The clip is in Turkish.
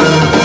Müzik